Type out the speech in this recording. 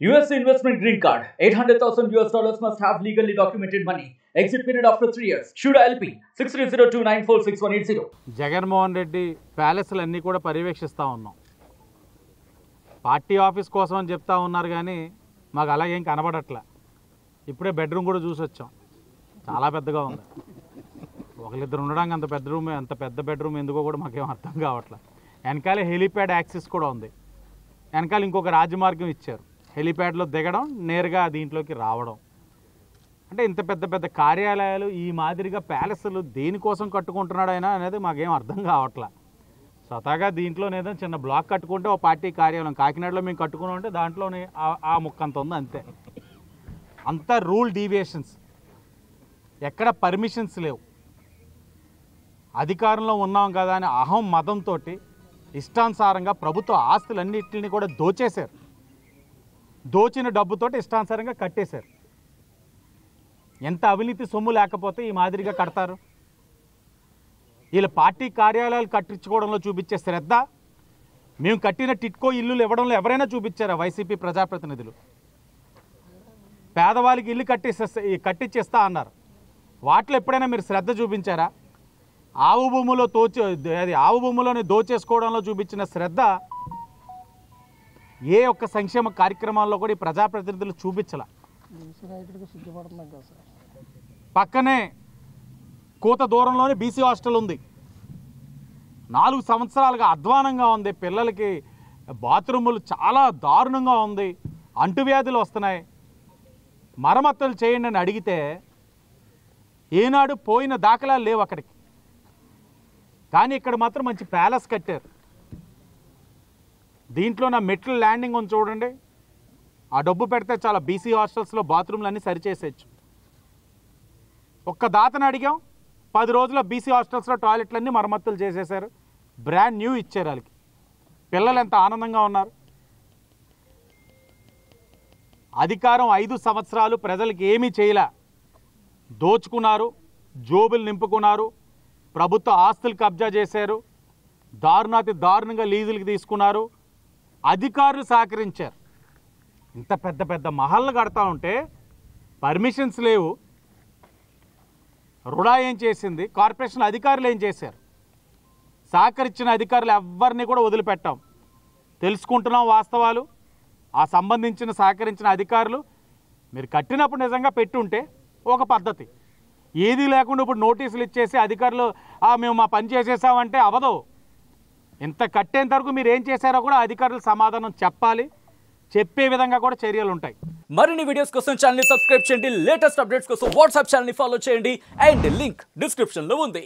US investment green card. 800,000 US dollars must have legally documented money. Exit period after three years. Should LP 6302946180. Jaganmohan Reddy ప్యాలెస్లు అన్నీ కూడా పర్యవేక్షిస్తూ ఉన్నాం party office కోసం అని చెప్తా ఉన్నారు కానీ మాకు అలాగేం కనబడట్లే ఇప్పుడే బెడ్రూమ్ కూడా చూసి వచ్చాం చాలా పెద్దగా ఉంది ఒకరిద్దరు ఉండడానికి అంత పెద్ద రూమ్ అంత పెద్ద బెడ్రూమ్ ఎందుకో కూడా మాకేం అర్థం కావట్లేదు వెనకాల హెలిప్యాడ్ యాక్సెస్ కూడా ఉంది వెనకాల ఇంకొక రాజమార్గం ఇచ్చారు హెలిప్యాడ్లో దిగడం నేరుగా దీంట్లోకి రావడం. అంటే ఇంత పెద్ద పెద్ద కార్యాలయాలు ఈ మాదిరిగా ప్యాలెస్లు దేనికోసం కట్టుకుంటున్నాడు ఆయన అనేది మాకేం అర్థం కావట్లా. స్వతహాగా దీంట్లోనేదో చిన్న బ్లాక్ కట్టుకుంటే ఓ పార్టీ కార్యాలయం కాకినాడలో మేము కట్టుకుని ఉంటే దాంట్లోనే ఆ- ముక్కంత ముక్క అంత ఉంది అంతే. అంతా రూల్ డీవియేషన్స్. ఎక్కడ పర్మిషన్స్ లేవు. అధికారంలో ఉన్నాం కదా అని అహం మతంతో ఇష్టానుసారంగా ప్రభుత్వ ఆస్తులన్నింటిని కూడా దోచేశారు. దోచిన డబ్బుతో ఇష్టానుసారంగా కట్టేశారు. ఎంత అవినీతి సొమ్ము లేకపోతే ఈ మాదిరిగా కడతారు? వీళ్ళ పార్టీ కార్యాలయాలు కట్టించుకోవడంలో చూపించే శ్రద్ధ మేము కట్టిన టిట్కో ఇల్లులు ఇవ్వడంలో ఎవరైనా చూపించారా వైసీపీ ప్రజాప్రతినిధులు? పేదవాళ్ళకి ఇల్లు కట్టిస్తే కట్టించేస్తా అన్నారు. వాటిలో ఎప్పుడైనా మీరు శ్రద్ధ చూపించారా? ఆవు భూములో తోచి అది ఆవు భూములోని దోచేసుకోవడంలో చూపించిన శ్రద్ధ ఏ ఒక్క సంక్షేమ కార్యక్రమాల్లో కూడా ఈ ప్రజాప్రతినిధులు చూపించాల. పక్కనే కూత దూరంలోనే బీసీ హాస్టల్ ఉంది. నాలుగు సంవత్సరాలుగా అధ్వానంగా ఉంది. పిల్లలకి బాత్రూములు చాలా దారుణంగా ఉంది. అంటువ్యాధులు వస్తున్నాయి. మరమ్మతులు చేయండి అని అడిగితే ఏనాడు పోయిన దాఖలాలు లేవు అక్కడికి. కానీ ఇక్కడ మాత్రం మంచి ప్యాలెస్ కట్టారు. దీంట్లో నా మెట్ల ల్యాండింగ్ ఉంది చూడండి. ఆ డబ్బు పెడితే చాలా బీసీ హాస్టల్స్లో బాత్రూమ్లు అన్నీ సరిచేసేయచ్చు. ఒక్క దాతను అడిగాం పది రోజుల బీసీ హాస్టల్స్లో టాయిలెట్లన్నీ మరమ్మతులు చేసేసారు బ్రాండ్ న్యూ ఇచ్చారు వాళ్ళకి. పిల్లలు ఎంత ఆనందంగా ఉన్నారు. అధికారం ఐదు సంవత్సరాలు ప్రజలకు ఏమీ చేయలే. దోచుకున్నారు జోబులు నింపుకున్నారు ప్రభుత్వ ఆస్తులు కబ్జా చేశారు దారుణాతి దారుణంగా లీజులకి తీసుకున్నారు అధికారులు సహకరించారు. ఇంత పెద్ద పెద్ద మహల్లు కడతా ఉంటే పర్మిషన్స్ లేవు. రుడా ఏం చేసింది? కార్పొరేషన్ అధికారులు ఏం చేశారు? సహకరించిన అధికారులు ఎవరిని కూడా వదిలిపెట్టాం. తెలుసుకుంటున్నాం వాస్తవాలు. ఆ సంబంధించిన సహకరించిన అధికారులు మీరు కట్టినప్పుడు నిజంగా పెట్టుంటే ఒక పద్ధతి. ఏది లేకుండా ఇప్పుడు నోటీసులు ఇచ్చేసి అధికారులు మేము మా పని చేసేసామంటే అవదవు ఇంత కట్టేంత వరకు మీరు ఏం చేశారో కూడా అధికారులు సమాధానం చెప్పాలి. చెప్పే విధంగా కూడా చర్యలు ఉంటాయి. మరిన్ని వీడియోస్ కోసం ఛానల్ సబ్స్క్రైబ్ చేయండి. లేటెస్ట్ అప్డేట్స్ కోసం వాట్సాప్ ఛానల్ ఫాలో చేయండి. అండ్ లింక్ డిస్క్రిప్షన్లో ఉంది.